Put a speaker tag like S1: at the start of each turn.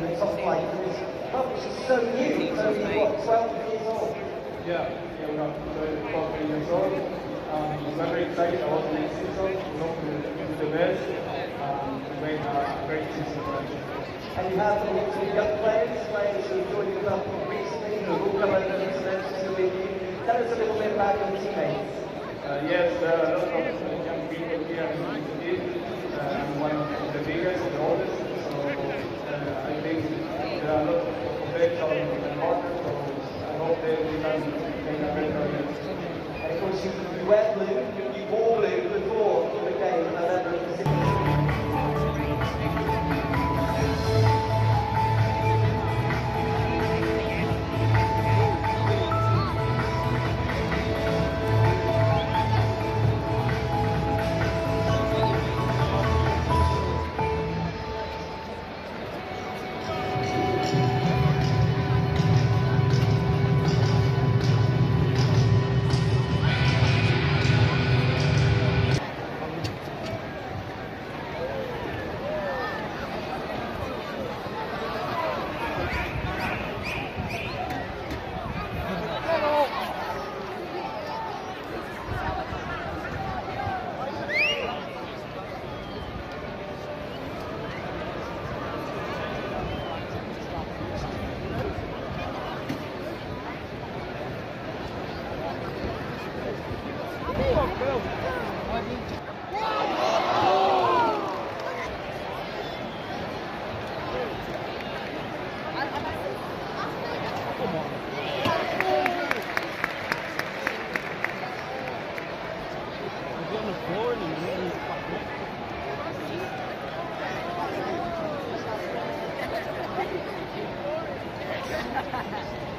S1: years off like this. Well, is so new, it's only what, 12 years old? Yeah, yeah, we're not 12 years old. Um, very excited about the next season. We hope do the best. Um, we a great season for
S2: And you have some young players, players who joined the club recently, who will come over the next to with you. Tell us a little bit about your teammates.
S1: Uh, yes, there are a lot of young people here in the. Of
S2: course, you, you wear blue,
S3: Ha ha ha.